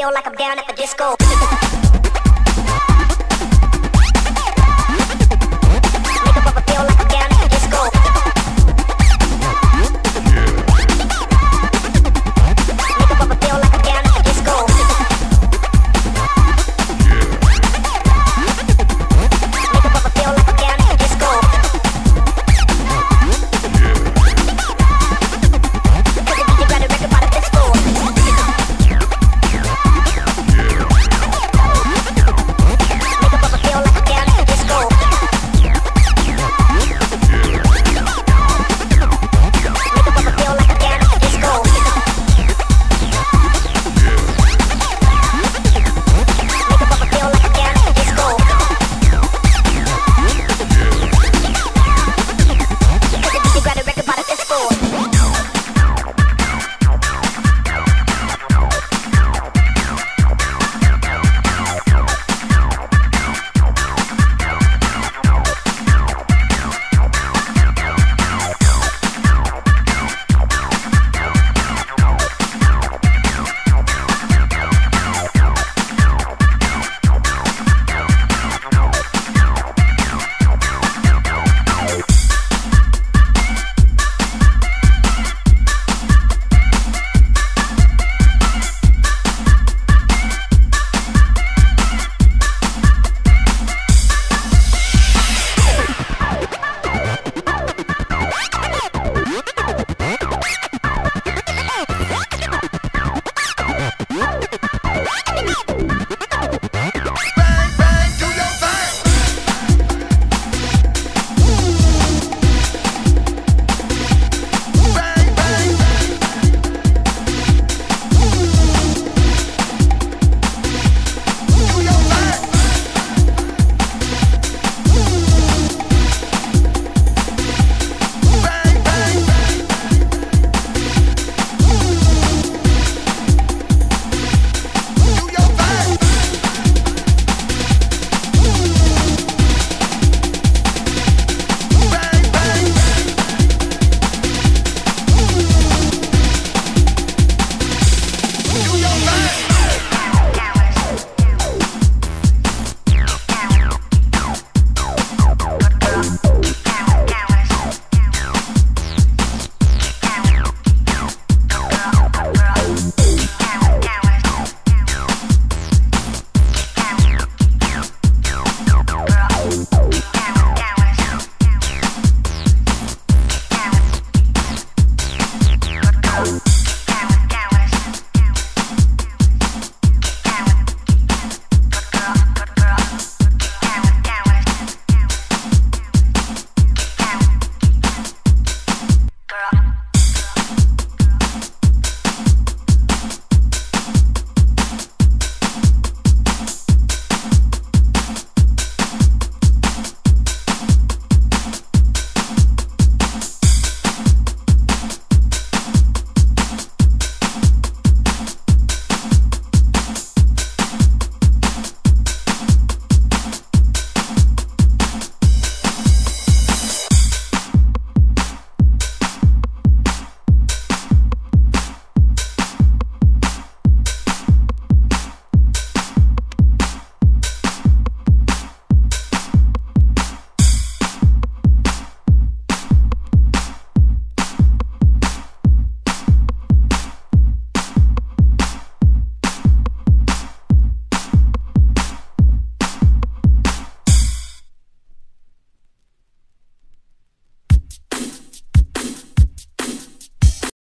feel like I'm down at the disco.